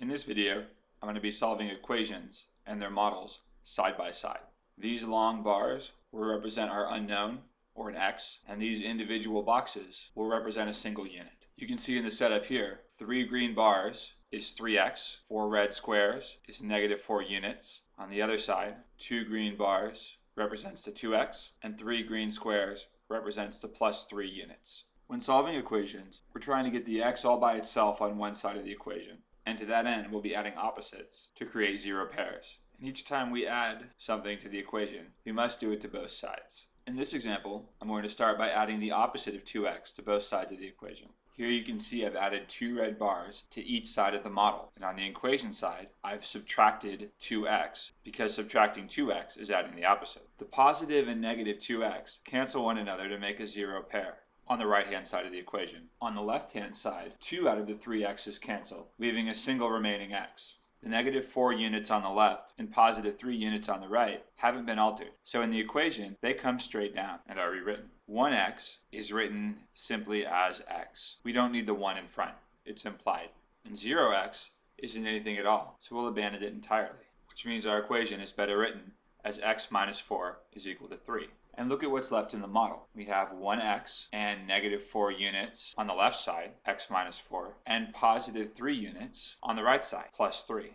In this video, I'm going to be solving equations and their models side by side. These long bars will represent our unknown, or an x, and these individual boxes will represent a single unit. You can see in the setup here, three green bars is 3x, four red squares is negative 4 units. On the other side, two green bars represents the 2x, and three green squares represents the plus 3 units. When solving equations, we're trying to get the x all by itself on one side of the equation. And to that end, we'll be adding opposites to create zero pairs. And each time we add something to the equation, we must do it to both sides. In this example, I'm going to start by adding the opposite of 2x to both sides of the equation. Here you can see I've added two red bars to each side of the model. And on the equation side, I've subtracted 2x because subtracting 2x is adding the opposite. The positive and negative 2x cancel one another to make a zero pair on the right hand side of the equation. On the left hand side, 2 out of the 3 x's cancel, leaving a single remaining x. The negative 4 units on the left and positive 3 units on the right haven't been altered. So in the equation, they come straight down and are rewritten. 1x is written simply as x. We don't need the 1 in front. It's implied. And 0x isn't anything at all, so we'll abandon it entirely. Which means our equation is better written as x minus 4 is equal to 3. And look at what's left in the model. We have 1x and negative 4 units on the left side, x minus 4, and positive 3 units on the right side, plus 3.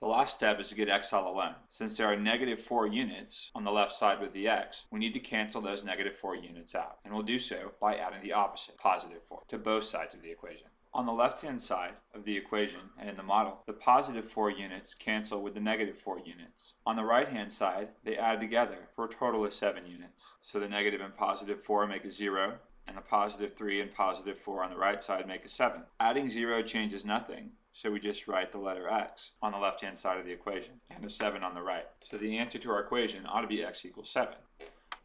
The last step is to get x all alone. Since there are negative 4 units on the left side with the x, we need to cancel those negative 4 units out. And we'll do so by adding the opposite, positive 4, to both sides of the equation. On the left-hand side of the equation and in the model, the positive 4 units cancel with the negative 4 units. On the right-hand side, they add together for a total of 7 units. So the negative and positive 4 make a 0, and the positive 3 and positive 4 on the right side make a 7. Adding 0 changes nothing, so we just write the letter x on the left-hand side of the equation, and a 7 on the right. So the answer to our equation ought to be x equals 7.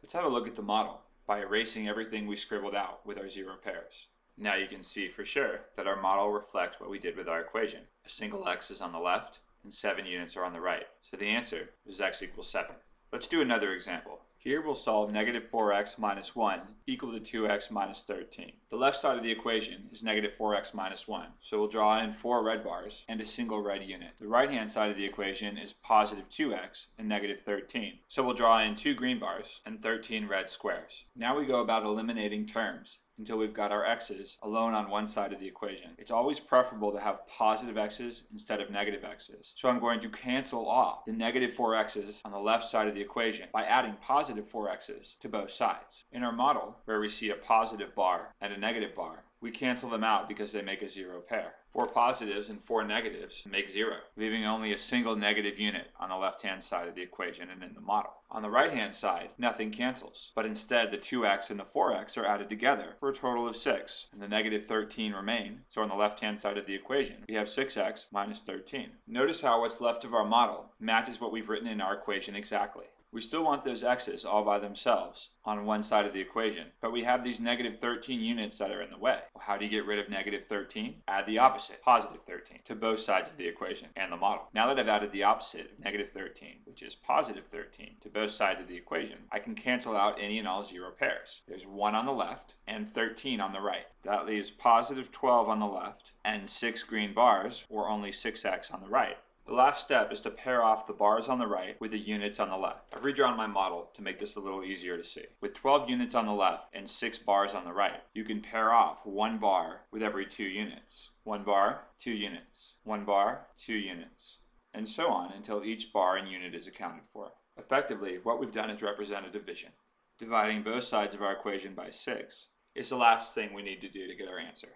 Let's have a look at the model by erasing everything we scribbled out with our zero pairs. Now you can see for sure that our model reflects what we did with our equation. A single x is on the left and 7 units are on the right. So the answer is x equals 7. Let's do another example. Here we'll solve negative 4x minus 1 equal to 2x minus 13. The left side of the equation is negative 4x minus 1, so we'll draw in four red bars and a single red unit. The right hand side of the equation is positive 2x and negative 13, so we'll draw in two green bars and 13 red squares. Now we go about eliminating terms until we've got our x's alone on one side of the equation. It's always preferable to have positive x's instead of negative x's. So I'm going to cancel off the negative 4x's on the left side of the equation by adding positive 4x's to both sides. In our model, where we see a positive bar and a negative bar, we cancel them out because they make a zero pair. Four positives and four negatives make zero, leaving only a single negative unit on the left-hand side of the equation and in the model. On the right-hand side, nothing cancels, but instead the 2x and the 4x are added together for a total of 6, and the negative 13 remain, so on the left-hand side of the equation, we have 6x minus 13. Notice how what's left of our model matches what we've written in our equation exactly. We still want those x's all by themselves on one side of the equation, but we have these negative 13 units that are in the way. Well, how do you get rid of negative 13? Add the opposite, positive 13, to both sides of the equation and the model. Now that I've added the opposite of negative 13, which is positive 13, to both sides of the equation, I can cancel out any and all zero pairs. There's 1 on the left and 13 on the right. That leaves positive 12 on the left and 6 green bars, or only 6x on the right. The last step is to pair off the bars on the right with the units on the left. I've redrawn my model to make this a little easier to see. With 12 units on the left and 6 bars on the right, you can pair off one bar with every 2 units. One bar, 2 units. One bar, 2 units. And so on until each bar and unit is accounted for. Effectively, what we've done is represent a division. Dividing both sides of our equation by 6 is the last thing we need to do to get our answer.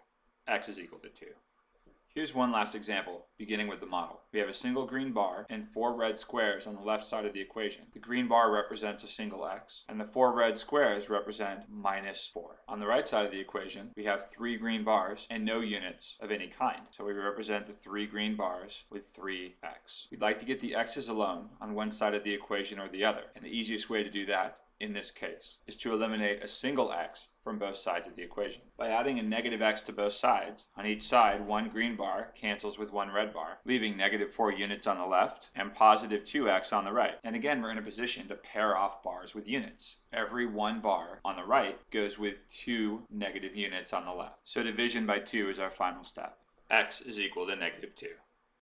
x is equal to 2. Here's one last example, beginning with the model. We have a single green bar and four red squares on the left side of the equation. The green bar represents a single x, and the four red squares represent minus 4. On the right side of the equation, we have three green bars and no units of any kind. So we represent the three green bars with 3x. We'd like to get the x's alone on one side of the equation or the other, and the easiest way to do that in this case is to eliminate a single x from both sides of the equation. By adding a negative x to both sides, on each side one green bar cancels with one red bar, leaving negative 4 units on the left and positive 2x on the right. And again, we're in a position to pair off bars with units. Every one bar on the right goes with two negative units on the left. So division by 2 is our final step. x is equal to negative 2.